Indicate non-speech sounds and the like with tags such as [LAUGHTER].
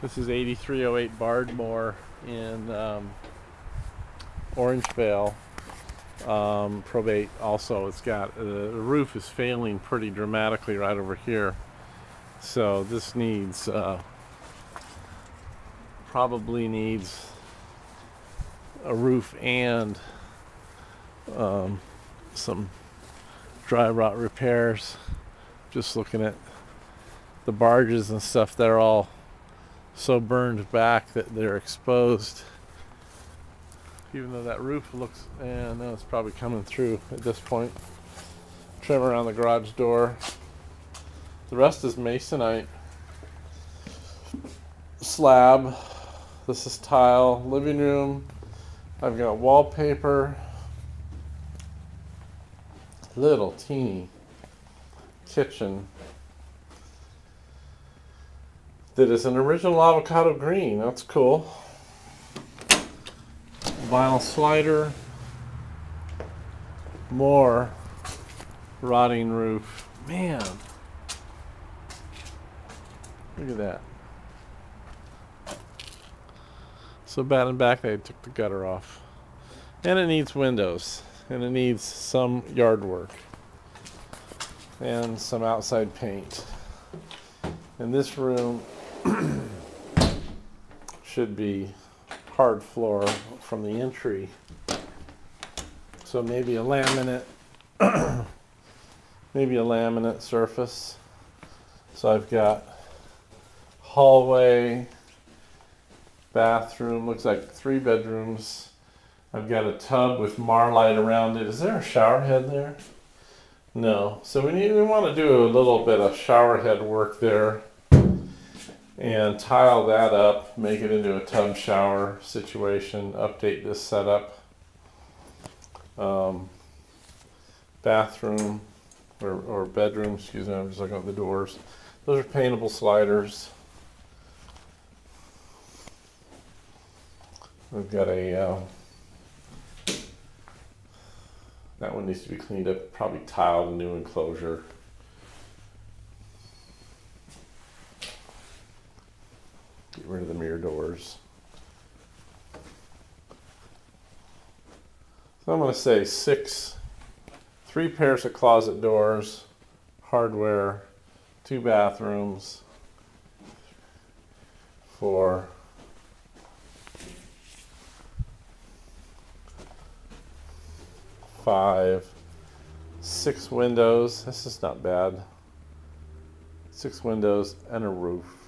This is 8308 Bardmoor in um, Orangevale. Um, probate also. It's got uh, the roof is failing pretty dramatically right over here. So this needs uh, probably needs a roof and um, some dry rot repairs. Just looking at the barges and stuff, they're all so burned back that they're exposed. Even though that roof looks, and no, it's probably coming through at this point. Trim around the garage door. The rest is masonite slab. This is tile. Living room. I've got wallpaper. Little teeny kitchen that is an original avocado green. That's cool. Vinyl slider. More rotting roof. Man. Look at that. So bad and back they took the gutter off. And it needs windows. And it needs some yard work. And some outside paint. In this room, [CLEARS THROAT] should be hard floor from the entry. So maybe a laminate, [CLEARS THROAT] maybe a laminate surface. So I've got hallway, bathroom, looks like three bedrooms. I've got a tub with marlite around it. Is there a shower head there? No. So we need we want to do a little bit of shower head work there and tile that up, make it into a tub shower situation, update this setup. Um, bathroom or, or bedroom, excuse me, I'm just looking at the doors. Those are paintable sliders. We've got a, uh, that one needs to be cleaned up, probably tiled, new enclosure. Get rid of the mirror doors. So I'm going to say six, three pairs of closet doors, hardware, two bathrooms, four, five, six windows. This is not bad. Six windows and a roof.